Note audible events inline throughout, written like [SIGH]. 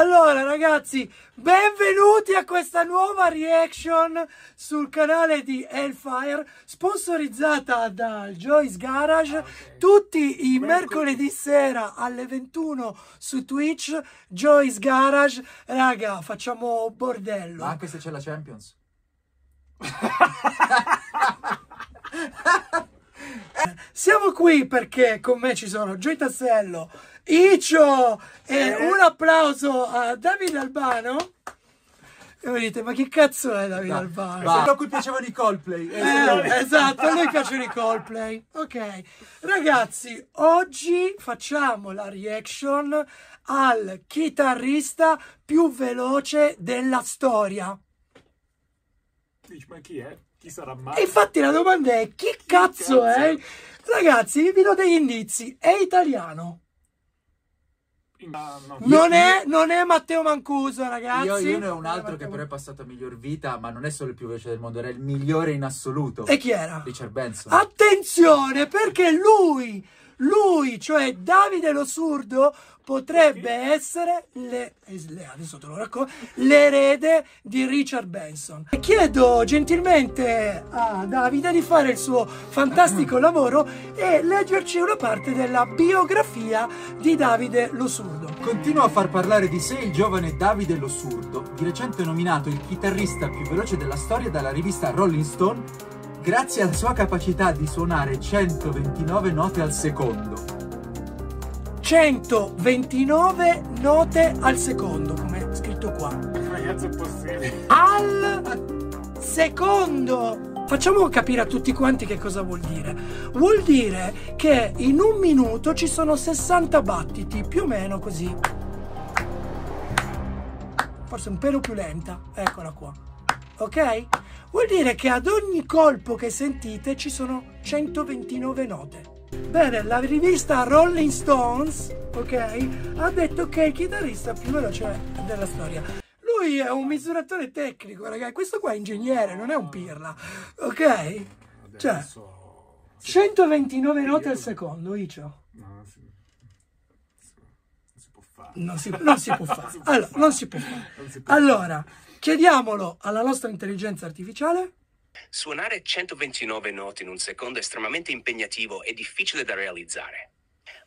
Allora ragazzi, benvenuti a questa nuova reaction sul canale di Hellfire, sponsorizzata dal Joyce Garage, tutti i mercoledì sera alle 21 su Twitch, Joyce Garage, raga, facciamo bordello. Ma anche se c'è la Champions. [LAUGHS] Siamo qui perché con me ci sono Joy Tassello, Icio e un applauso a Davide Albano. E voi dite, ma che cazzo è Davide Albano? Va. A cui piacevano i Coldplay. Eh, esatto, a lui piacciono i Coldplay. Ok, ragazzi, oggi facciamo la reaction al chitarrista più veloce della storia. Dici, ma chi è? Chi sarà mai? E infatti la domanda è, chi cazzo cazzo è? è? Ragazzi, vi do degli indizi, è italiano. No. Non è, non è Matteo Mancuso, ragazzi. Io, io ne ho un altro che però è passato a miglior vita, ma non è solo il più veloce del mondo, era il migliore in assoluto. E chi era? Richard Benson. Attenzione, perché lui, lui, cioè Davide lo Surdo, potrebbe essere le, adesso te lo racconto, l'erede di Richard Benson. Chiedo gentilmente a Davide di fare il suo fantastico lavoro e leggerci una parte della biografia di Davide lo Surdo. Continua a far parlare di sé il giovane Davide Lo Surdo, di recente nominato il chitarrista più veloce della storia dalla rivista Rolling Stone, grazie alla sua capacità di suonare 129 note al secondo. 129 note al secondo, come è scritto qua. Ragazzi, è possibile. al secondo. Facciamo capire a tutti quanti che cosa vuol dire. Vuol dire che in un minuto ci sono 60 battiti, più o meno così. Forse un pelo più lenta, eccola qua. Ok? Vuol dire che ad ogni colpo che sentite ci sono 129 note. Bene, la rivista Rolling Stones, ok, ha detto che è il chitarrista più veloce della storia. Lui è un misuratore tecnico, ragazzi. Questo qua è ingegnere, non è un pirla. Ok? Cioè, Adesso... 129 note al secondo, Icio. No, non si... non si può fare. Non si, può [LAUGHS] fare. Allora, non si può fare. Allora, chiediamolo alla nostra intelligenza artificiale. Suonare 129 note in un secondo è estremamente impegnativo e difficile da realizzare.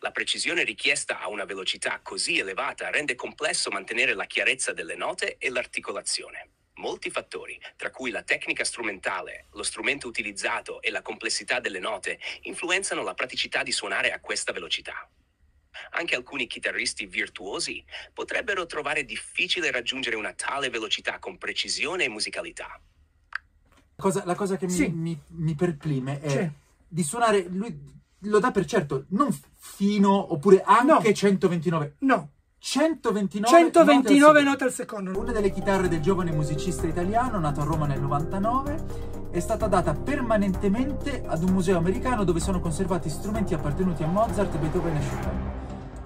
La precisione richiesta a una velocità così elevata rende complesso mantenere la chiarezza delle note e l'articolazione. Molti fattori, tra cui la tecnica strumentale, lo strumento utilizzato e la complessità delle note, influenzano la praticità di suonare a questa velocità. Anche alcuni chitarristi virtuosi potrebbero trovare difficile raggiungere una tale velocità con precisione e musicalità. Cosa- la cosa che mi, Sì. mi- mi perplime è Sì. di suonare, lui lo dà per certo, non fino oppure anche No. 129. No, 129, 129 note note al secondo. Una delle chitarre del giovane musicista italiano, nato a Roma nel 99, è stata data permanentemente ad un museo americano dove sono conservati strumenti appartenuti a Mozart, Beethoven e Chopin.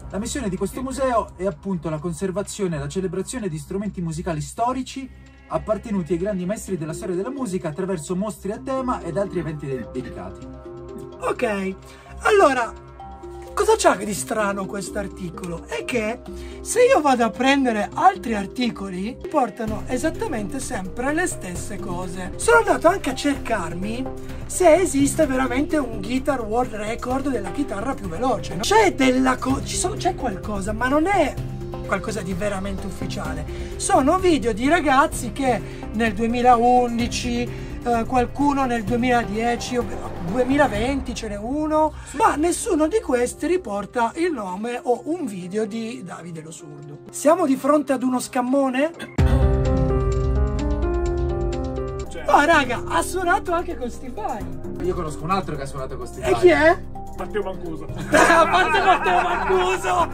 La missione di questo museo è appunto la conservazione e la celebrazione di strumenti musicali storici appartenuti ai grandi maestri della storia della musica attraverso mostre a tema ed altri eventi de- dedicati. Ok, allora, cosa c'ha di strano questo articolo? È che se io vado a prendere altri articoli, portano esattamente sempre le stesse cose. Sono andato anche a cercarmi se esiste veramente un Guitar World Record della chitarra più veloce. no? C'è della co- c'è qualcosa, ma non è qualcosa di veramente ufficiale. Sono video di ragazzi che nel 2011, eh, qualcuno nel 2010, ovvero 2020 ce n'è uno, ma nessuno di questi riporta il nome o un video di Davide Lo Surdo. Siamo di fronte ad uno scammone? Cioè, Oh raga, ha suonato anche con Stefani. Io conosco un altro che ha suonato con E Stefani. chi è? Matteo Mancuso. [LAUGHS] A parte Matteo Mancuso!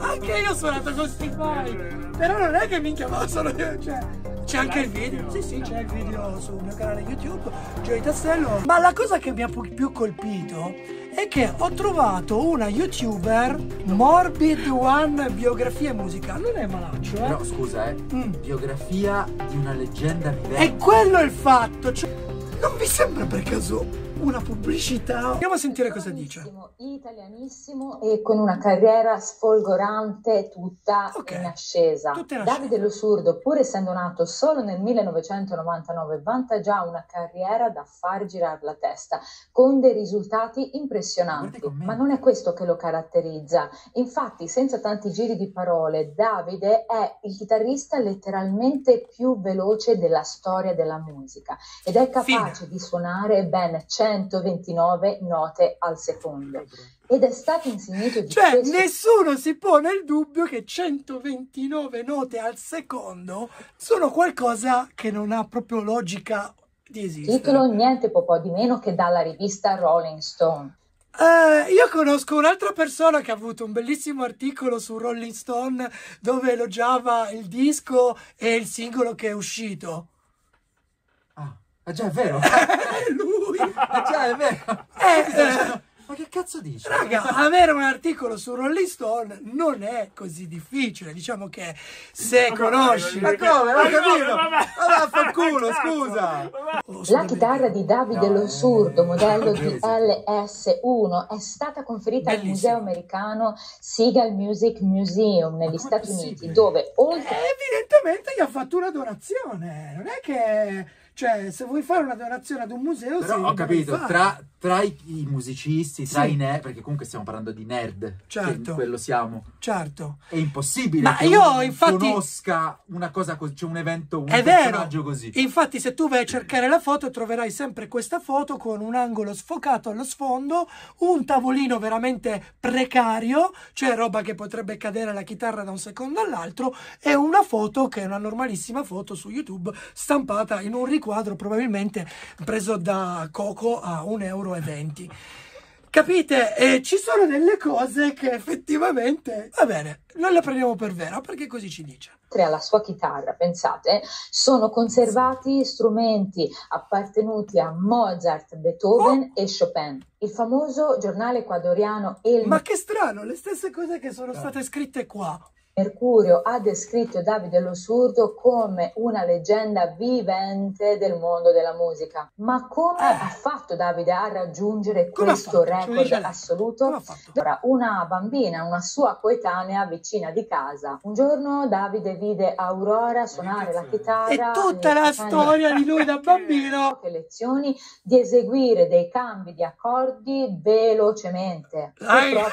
Anche io ho suonato con Stefani. Però non è che minchia ma sono io, cioè. C'è anche il video. Sì, sì, c'è il video sul mio canale YouTube, Gioia Tassello. Ma la cosa che mi ha più colpito è che ho trovato una youtuber Morbid One biografia e musica. Non è malaccio, eh? Però scusa, eh, Mm. biografia di una leggenda vivente. E quello è il fatto. Cioè, non vi sembra per caso una pubblicità. Andiamo a sentire cosa dice. Italianissimo e con una carriera sfolgorante tutta Ok. in ascesa. Tutta in. Davide Lo Surdo, pur essendo nato solo nel 1999, vanta già una carriera da far girare la testa, con dei risultati impressionanti. Ma non è questo che lo caratterizza. Infatti, senza tanti giri di parole, Davide è il chitarrista letteralmente più veloce della storia della musica ed è capace di suonare ben 129 note al secondo. Ed è stato insignito di Cioè, questo nessuno si pone il dubbio che 129 note al secondo sono qualcosa che non ha proprio logica di esistere. titolo niente po' di meno che dalla rivista Rolling Stone. Eh, io conosco un'altra persona che ha avuto un bellissimo articolo su Rolling Stone dove elogiava il disco e il singolo che è uscito. Ah, ah, già è vero. [LAUGHS] È lui! [LAUGHS] Ah, già è vero. Eh, eh. dicendo, Ma che cazzo dici? Raga, avere un articolo su Rolling Stone non è così difficile. Diciamo che se conosci. Ma come? Non ho capito. Ma vaffanculo, [LAUGHS] scusa. La chitarra di Davide No, Lo Surdo, modello di inglese. LS1, è stata conferita al Bellissimo. museo americano Seagull Music Museum negli Stati possibile? Uniti, dove oltre Eh, evidentemente gli ha fatto una donazione. Non è che. Cioè, se vuoi fare una donazione ad un museo, Però sì, ho capito, tra, tra i, musicisti, tra Sì. i nerd, perché comunque stiamo parlando di nerd, Certo. quello siamo, Certo. è impossibile Ma che io, infatti- conosca una cosa cioè un evento, un È vero. personaggio così. Infatti, se tu vai a cercare la foto, troverai sempre questa foto con un angolo sfocato allo sfondo, un tavolino veramente precario, cioè roba che potrebbe cadere la chitarra da un secondo all'altro, e una foto che è una normalissima foto su YouTube stampata in un riquadro probabilmente preso da Coco a 1,20 euro. Capite? E ci sono delle cose che effettivamente, va bene, non le prendiamo per vera perché così ci dice. alla sua chitarra, pensate, sono conservati strumenti appartenuti a Mozart, Beethoven e Chopin. Il famoso giornale ecuadoriano El Ma che strano, le stesse cose che sono state scritte qua. Mercurio ha descritto Davide Lo Surdo come una leggenda vivente del mondo della musica. Ma come Eh. ha fatto Davide a raggiungere Come questo record assoluto? Allora, una bambina, una sua coetanea vicina di casa. Un giorno Davide vide Aurora suonare la chitarra. E tutta la storia di lui da [LAUGHS] bambino. poche lezioni di eseguire dei cambi di accordi velocemente. Purtroppo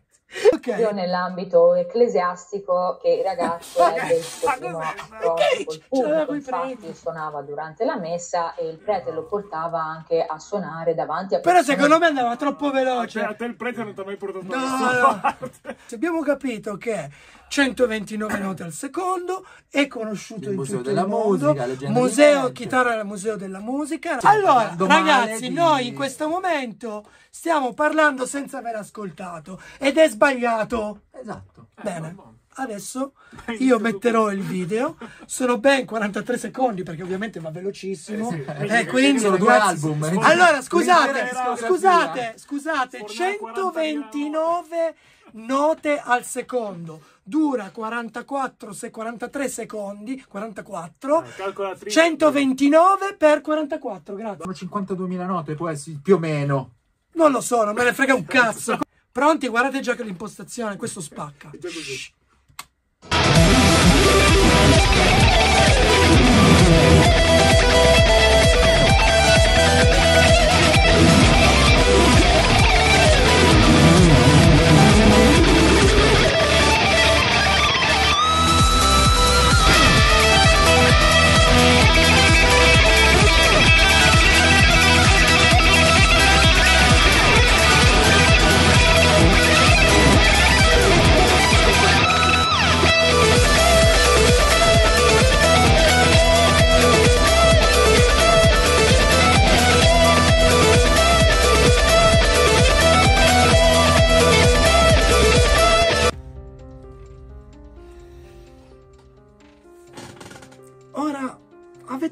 [LAUGHS] Eh, no, cazzo. proprio Ok. nell'ambito ecclesiastico che il ragazzo [LAUGHS] suo ma primo Che- col ce pubblico, infatti suonava durante la messa e il prete lo portava anche a suonare davanti a Però secondo me andava troppo Cioè, veloce. a te il prete non ti ha mai portato No, no. parte. Se abbiamo capito che 129 note al secondo è conosciuto Il in tutto della il mondo. Musica, museo chitarra al museo della musica. Allora, ragazzi, di- noi in questo momento stiamo parlando senza aver ascoltato ed è sbagliato. Esatto. Bene. vabbè. Adesso io metterò il video, sono ben 43 secondi perché ovviamente va velocissimo. Eh sì, Eh, quindi- quindi sono due ragazzi, album. Allora, scusate, scusate, scusate, Sfornare 129 note al secondo. Dura 44, se 43 secondi, 44. Eh, calcolatrice. 129 per 44, grazie. Sono 52.000 note, può essere più o meno. Non lo so, non me ne frega un cazzo. Pronti? Guardate già che l'impostazione, questo spacca.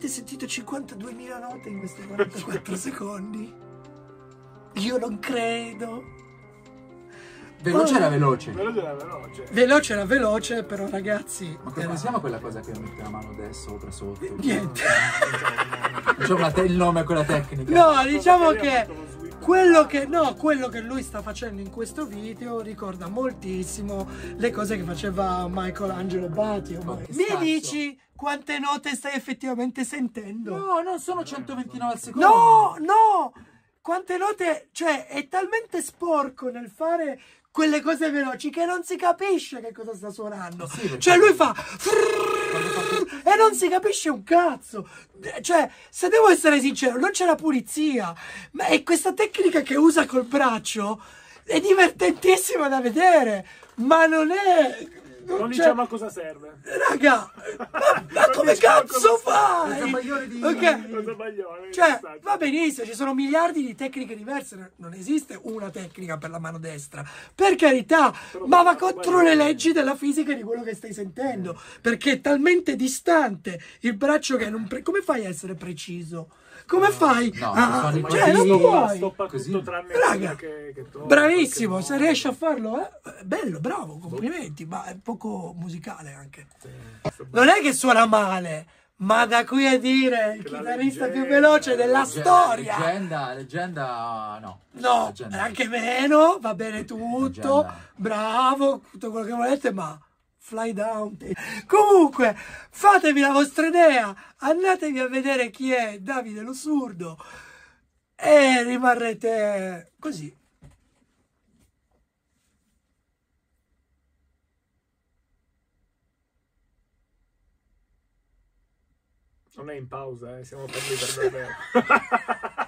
Avete sentito 52.000 note in questi 44 [LAUGHS] secondi? Io non credo. Veloce Oh. era veloce. Veloce era veloce. Veloce era veloce, però ragazzi... Ma come era- si chiama quella cosa che mette la mano destra, sopra, sotto? Niente. So, no. Diciamo te- il nome a quella tecnica. No, diciamo che quello che, no, quello che lui sta facendo in questo video ricorda moltissimo le cose che faceva Michelangelo Batio. Mi cazzo? dici quante note stai effettivamente sentendo? No, non sono 129 al secondo. No, no! Quante note, cioè, è talmente sporco nel fare quelle cose veloci che non si capisce che cosa sta suonando. Sì, Cioè, lui fa e non si capisce un cazzo. Cioè, se devo essere sincero, non c'è la pulizia. Ma è questa tecnica che usa col braccio è divertentissima da vedere, ma non è Non c'è- diciamo a cosa serve. Raga, ma, ma Non come diciamo cazzo fai? di- Ok. Cosa baglione, Cioè, va benissimo, ci sono miliardi di tecniche diverse, non esiste una tecnica per la mano destra, per carità, Però ma va contro le leggi della fisica di quello che stai sentendo, perché è talmente distante il braccio che non... pre- come fai a essere preciso? Come fai? no, a- sono i cioè, non puoi. Stoppa Così. Raga, che, che trova, Bravissimo, qualche se modo. riesci a farlo, eh, bello, bravo, complimenti, ma è poco musicale anche. Non è che suona male, ma da qui a dire il Che chitarrista più veloce della Legge- storia. Leggenda, leggenda, no. No, Leggenda. anche meno, va bene tutto, Leggenda. bravo, tutto quello che volete, ma fly down. Comunque, fatevi la vostra idea, andatevi a vedere chi è Davide lo Surdo e rimarrete così. Non è in pausa, eh, siamo fermi per davvero. [LAUGHS]